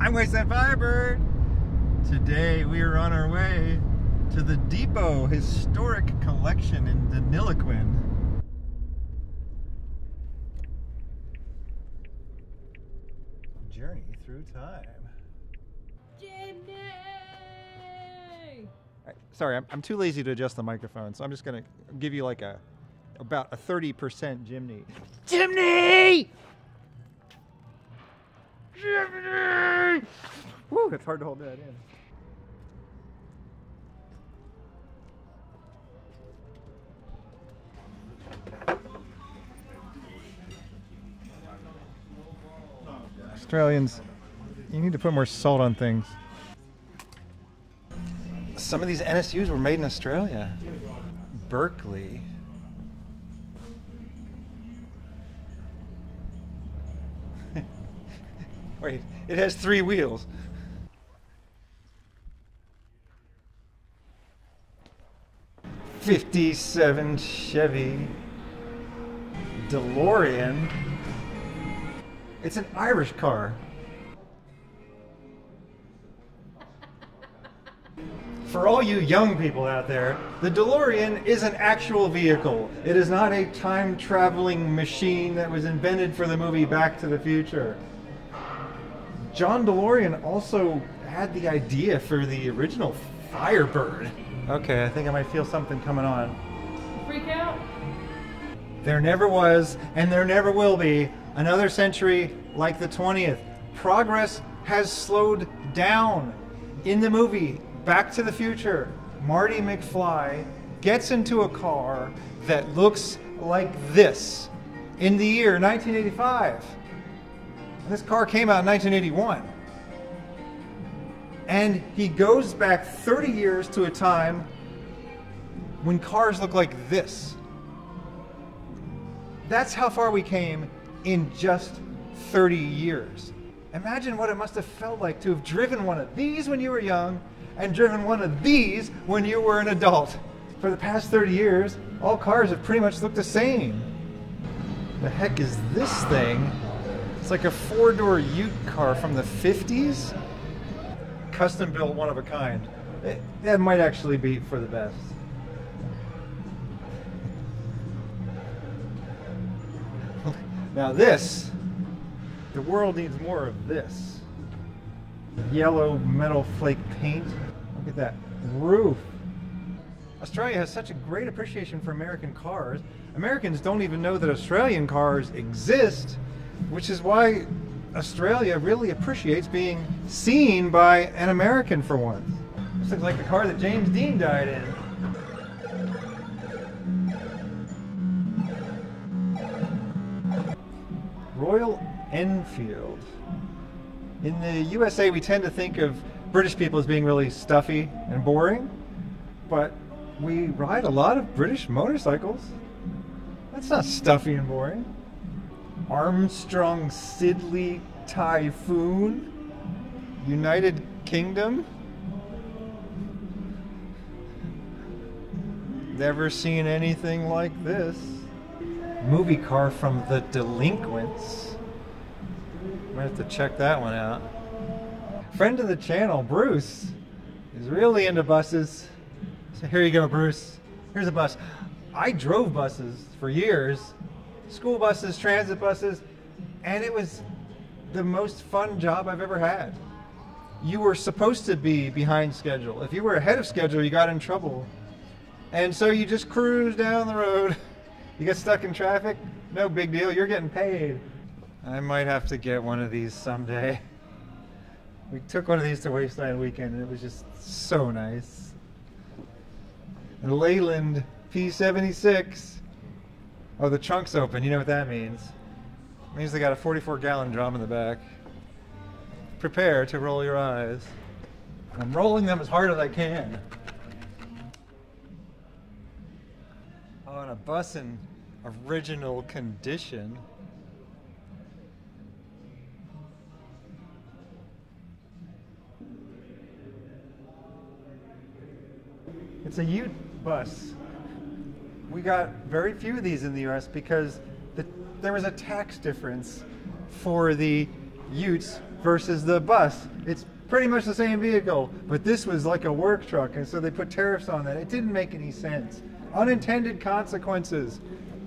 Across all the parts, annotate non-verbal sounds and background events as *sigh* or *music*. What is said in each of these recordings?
I'm Wasteland Firebird. Today we are on our way to the Depot Historic Collection in Deniliquin. Journey through time. Jimmy! Sorry, I'm, I'm too lazy to adjust the microphone, so I'm just gonna give you like a about a 30% Jimny. Jimny! Jimny! Woo, it's hard to hold that in. Australians, you need to put more salt on things. Some of these NSUs were made in Australia. Berkeley. It has three wheels. Fifty-seven Chevy DeLorean. It's an Irish car. For all you young people out there, the DeLorean is an actual vehicle. It is not a time traveling machine that was invented for the movie Back to the Future. John DeLorean also had the idea for the original Firebird. Okay, I think I might feel something coming on. Freak out? There never was, and there never will be, another century like the 20th. Progress has slowed down. In the movie Back to the Future, Marty McFly gets into a car that looks like this in the year 1985. This car came out in 1981. And he goes back 30 years to a time when cars look like this. That's how far we came in just 30 years. Imagine what it must have felt like to have driven one of these when you were young and driven one of these when you were an adult. For the past 30 years, all cars have pretty much looked the same. The heck is this thing? It's like a four door ute car from the 50s? Custom built, one of a kind. It- that might actually be for the best. *laughs* Now this, the world needs more of this. Yellow metal flake paint. Look at that roof. Australia has such a great appreciation for American cars. Americans don't even know that Australian cars exist, which is why Australia really appreciates being seen by an American for once. This looks like the car that James Dean died in. Royal Enfield. In the USA, we tend to think of British people as being really stuffy and boring, but we ride a lot of British motorcycles. That's not stuffy and boring. Armstrong Siddeley Typhoon, United Kingdom. Never seen anything like this movie car from The Delinquents. Might have to check that one out. Friend of the channel, Bruce, is really into buses. So here you go, Bruce. Here's a bus. I drove buses for years school buses, transit buses, and it was the most fun job I've ever had. You were supposed to be behind schedule. If you were ahead of schedule, you got in trouble. And so you just cruise down the road. *laughs* You get stuck in traffic, no big deal, you're getting paid. I might have to get one of these someday. *laughs* We took one of these to Wasteland Weekend and it was just so nice. The Leyland P76. Oh, the trunk's open. You know what that means. It means they got a 44 gallon drum in the back. Prepare to roll your eyes. I'm rolling them as hard as I can. Oh, and a bus in original condition. It's a Ute bus. We got very few of these in the US because the, there was a tax difference for the Utes versus the bus. It's pretty much the same vehicle, but this was like a work truck, and so they put tariffs on that. It didn't make any sense. Unintended consequences,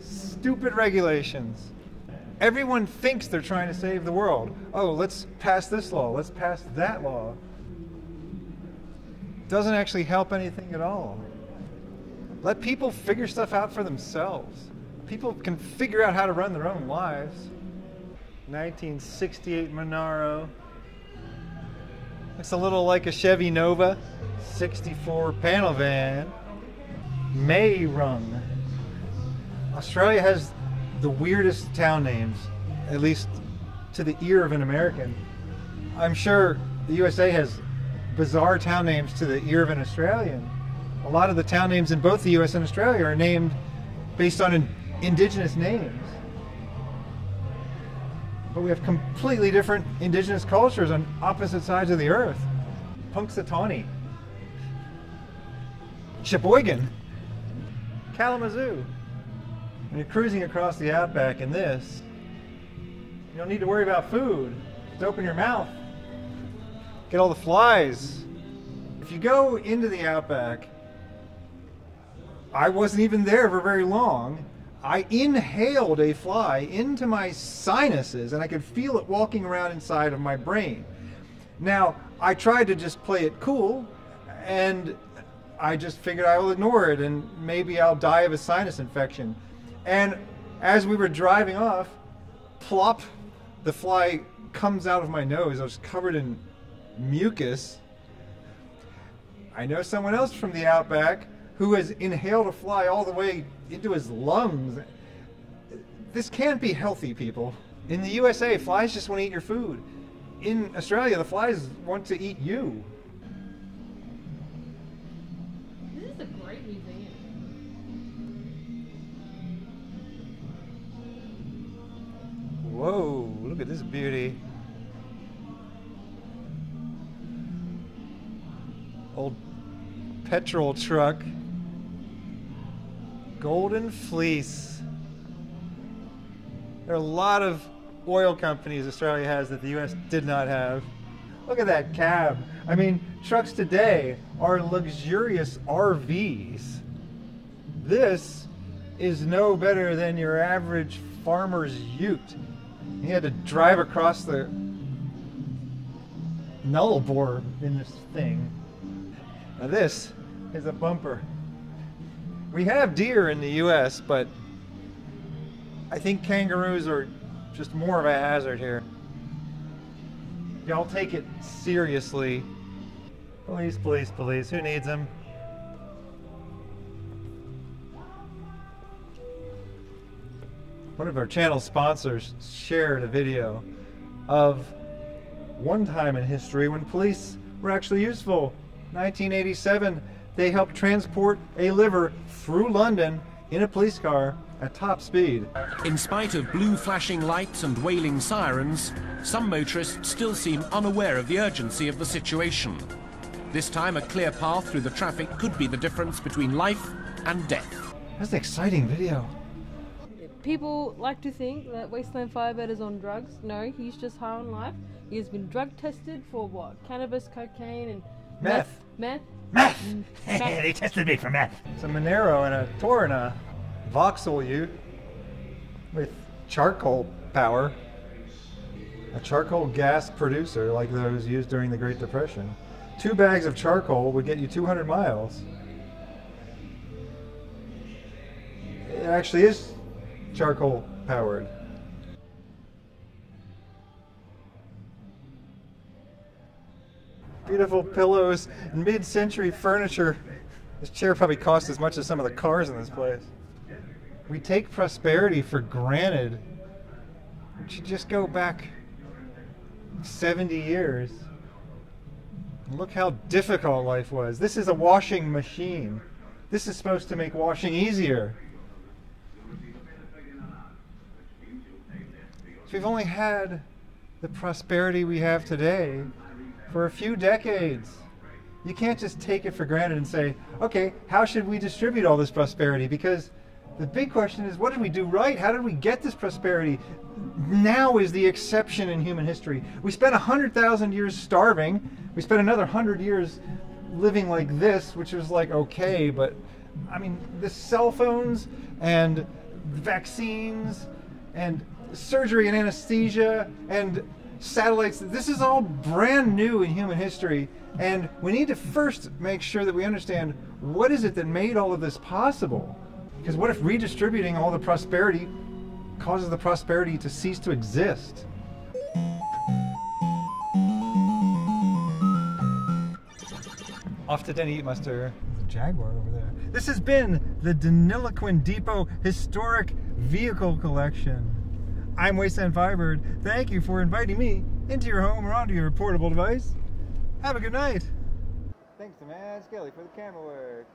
stupid regulations. Everyone thinks they're trying to save the world. Oh, let's pass this law, let's pass that law. Doesn't actually help anything at all. Let people figure stuff out for themselves. People can figure out how to run their own lives. 1968 Monaro. Looks a little like a Chevy Nova. 64 panel van. Mayrung. Australia has the weirdest town names, at least to the ear of an American. I'm sure the USA has bizarre town names to the ear of an Australian. A lot of the town names in both the US and Australia are named based on in- indigenous names. But we have completely different indigenous cultures on opposite sides of the earth. Punxsutawney, Sheboygan, Kalamazoo. When you're cruising across the outback in this, you don't need to worry about food. Just open your mouth. Get all the flies. If you go into the outback, I wasn't even there for very long. I inhaled a fly into my sinuses and I could feel it walking around inside of my brain. Now, I tried to just play it cool and I just figured I will ignore it and maybe I'll die of a sinus infection. And as we were driving off, plop, the fly comes out of my nose. I was covered in mucus. I know someone else from the outback who has inhaled a fly all the way into his lungs. This can't be healthy, people. In the USA, flies just want to eat your food. In Australia, the flies want to eat you. This is a great museum. Whoa, look at this beauty. Old petrol truck. Golden Fleece. There are a lot of oil companies Australia has that the US did not have. Look at that cab. I mean, trucks today are luxurious RVs. This is no better than your average farmer's ute. He had to drive across the nullarbor in this thing. Now this is a bumper. We have deer in the U.S., but I think kangaroos are just more of a hazard here. Y'all take it seriously. Police, police, police. Who needs them? One of our channel sponsors shared a video of one time in history when police were actually useful. 1987, they helped transport a liver through London in a police car at top speed. In spite of blue flashing lights and wailing sirens, some motorists still seem unaware of the urgency of the situation. This time, a clear path through the traffic could be the difference between life and death. That's an exciting video. People like to think that Wasteland Firebird is on drugs. No, he's just high on life. He has been drug tested for what? Cannabis, cocaine, and Meth. Meth. Meth! Meth. Mm. *laughs* they tested me for meth. It's a Monaro and a Torana Vauxhall Ute with charcoal power. A charcoal gas producer like those used during the Great Depression. Two bags of charcoal would get you 200 miles. It actually is charcoal powered. Beautiful pillows mid-century furniture. This chair probably cost as much as some of the cars in this place. We take prosperity for granted. We should just go back 70 years. Look how difficult life was. This is a washing machine. This is supposed to make washing easier. So we've only had the prosperity we have today for a few decades. You can't just take it for granted and say, okay, how should we distribute all this prosperity? Because The big question is, what did we do right? How did we get this prosperity? Now is the exception in human history. We spent 100,000 years starving. We spent another 100 years living like this, which was like okay, but I mean, the cell phones and vaccines and surgery and anesthesia and satellites, this is all brand new in human history. And we need to first make sure that we understand what is it that made all of this possible? Because what if redistributing all the prosperity causes the prosperity to cease to exist? Off to Denny Eatmuster. The Jaguar over there. This has been the Deniliquin Depot Historic Vehicle Collection. I'm Wasteland Firebird. Thank you for inviting me into your home or onto your portable device. Have a good night. Thanks to Mad Skelli for the camera work.